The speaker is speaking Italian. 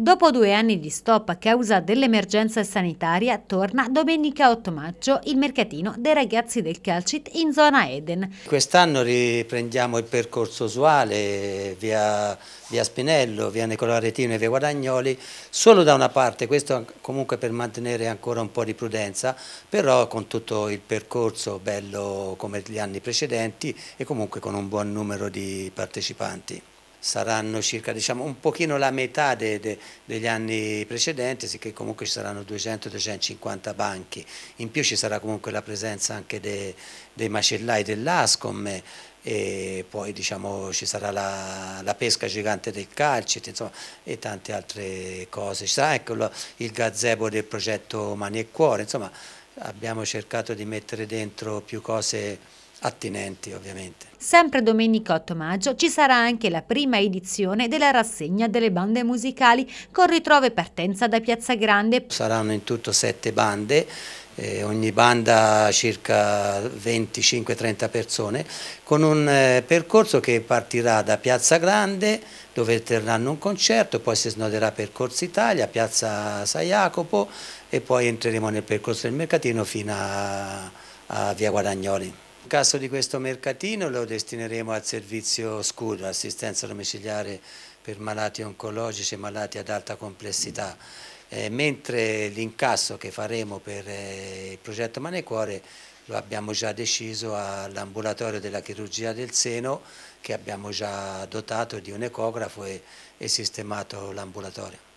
Dopo due anni di stop a causa dell'emergenza sanitaria, torna domenica 8 maggio il mercatino dei ragazzi del Calcit in zona Eden. Quest'anno riprendiamo il percorso usuale via, via Spinello, via Nicola Retino e via Guadagnoli, solo da una parte, questo comunque per mantenere ancora un po' di prudenza, però con tutto il percorso bello come gli anni precedenti e comunque con un buon numero di partecipanti saranno circa diciamo, un pochino la metà de, de, degli anni precedenti, sicché comunque ci saranno 200-250 banchi, in più ci sarà comunque la presenza anche de, dei macellai dell'Ascom e poi diciamo, ci sarà la, la, pesca gigante del calcit insomma, e tante altre cose, ci sarà ecco, il gazebo del progetto Mani e Cuore, insomma abbiamo cercato di mettere dentro più cose attinenti ovviamente. Sempre domenica 8 maggio ci sarà anche la prima edizione della rassegna delle bande musicali con ritrovo e partenza da Piazza Grande. Saranno in tutto sette bande, eh, ogni banda circa 25-30 persone, con un eh, percorso che partirà da Piazza Grande dove terranno un concerto, poi si snoderà per Corso Italia, Piazza San Jacopo e poi entreremo nel percorso del mercatino fino a, a Via Guadagnoli. In caso di questo mercatino lo destineremo al servizio SCUD, assistenza domiciliare per malati oncologici e malati ad alta complessità, eh, mentre l'incasso che faremo per eh, il progetto Mane Cuore lo abbiamo già deciso all'ambulatorio della chirurgia del seno che abbiamo già dotato di un ecografo e, e sistemato l'ambulatorio.